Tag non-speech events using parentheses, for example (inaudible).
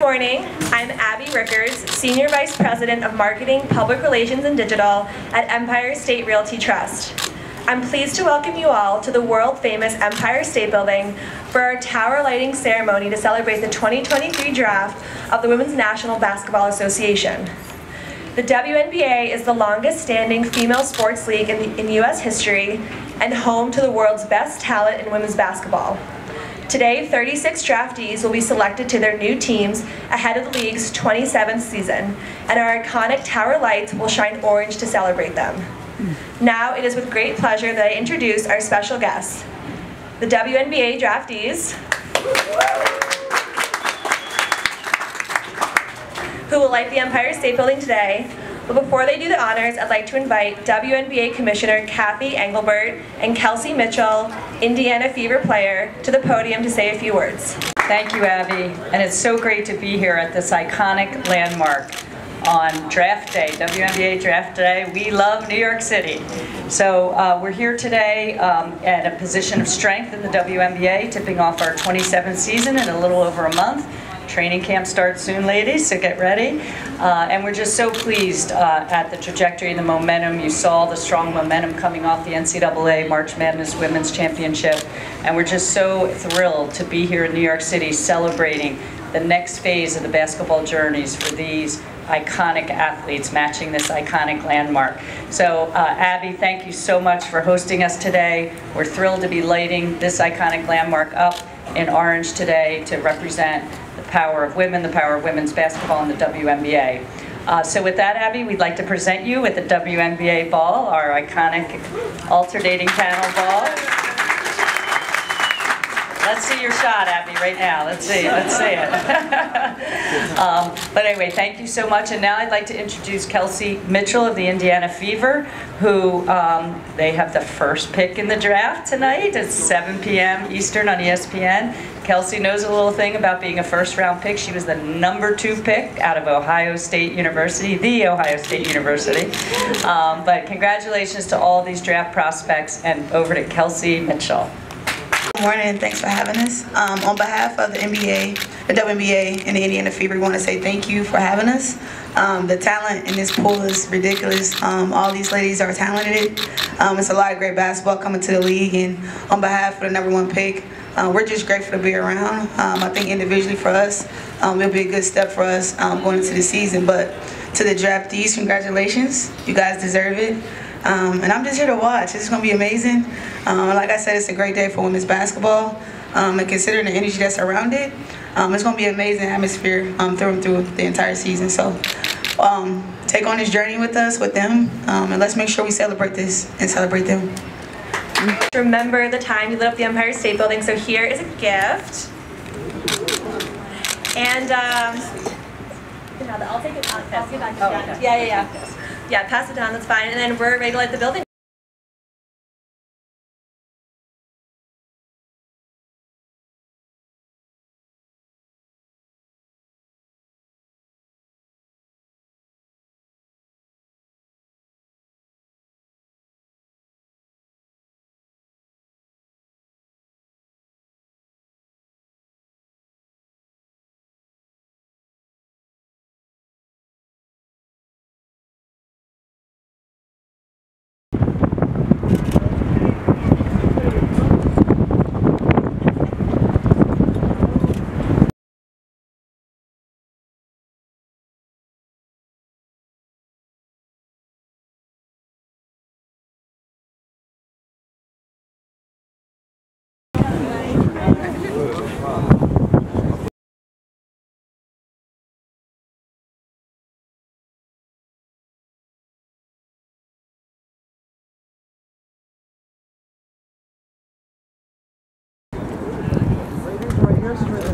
Good morning. I'm Abby Rickards, Senior Vice President of Marketing, Public Relations, and Digital at Empire State Realty Trust. I'm pleased to welcome you all to the world-famous Empire State Building for our tower lighting ceremony to celebrate the 2023 draft of the Women's National Basketball Association. The WNBA is the longest-standing female sports league in, the, in U.S. history and home to the world's best talent in women's basketball. Today, 36 draftees will be selected to their new teams ahead of the league's 27th season, and our iconic tower lights will shine orange to celebrate them. Now, it is with great pleasure that I introduce our special guests, the WNBA draftees, who will light the Empire State Building today but before they do the honors, I'd like to invite WNBA Commissioner Cathy Engelbert and Kelsey Mitchell, Indiana Fever player, to the podium to say a few words. Thank you, Abby. And it's so great to be here at this iconic landmark on draft day, WNBA draft day. We love New York City. So uh, we're here today um, at a position of strength in the WNBA, tipping off our 27th season in a little over a month. Training camp starts soon, ladies, so get ready. Uh, and we're just so pleased uh, at the trajectory the momentum. You saw the strong momentum coming off the NCAA March Madness Women's Championship. And we're just so thrilled to be here in New York City celebrating the next phase of the basketball journeys for these iconic athletes matching this iconic landmark. So uh, Abby, thank you so much for hosting us today. We're thrilled to be lighting this iconic landmark up in orange today to represent power of women, the power of women's basketball, and the WNBA. Uh, so with that, Abby, we'd like to present you with the WNBA ball, our iconic alternating panel ball. Let's see your shot, at me right now. Let's see, let's see it. (laughs) um, but anyway, thank you so much. And now I'd like to introduce Kelsey Mitchell of the Indiana Fever, who um, they have the first pick in the draft tonight at 7 p.m. Eastern on ESPN. Kelsey knows a little thing about being a first round pick. She was the number two pick out of Ohio State University, the Ohio State University. Um, but congratulations to all these draft prospects and over to Kelsey Mitchell. Good morning, thanks for having us. Um, on behalf of the NBA, the WNBA, and the Indiana Fever, we want to say thank you for having us. Um, the talent in this pool is ridiculous. Um, all these ladies are talented. Um, it's a lot of great basketball coming to the league, and on behalf of the number one pick, uh, we're just grateful to be around. Um, I think individually for us, um, it'll be a good step for us going into the season. But to the draftees, congratulations. You guys deserve it. Um, and I'm just here to watch. It's going to be amazing. Um, like I said, it's a great day for women's basketball. Um, and considering the energy that's around it, um, it's going to be an amazing atmosphere um, through and through the entire season. So um, take on this journey with us, with them, and let's make sure we celebrate this and celebrate them. Remember the time you lit up the Empire State Building, so here is a gift. And um, I'll take it. I'll pass it back to oh, okay. Yeah, yeah, yeah. Yeah, pass it down, that's fine. And then we're ready to light the building. For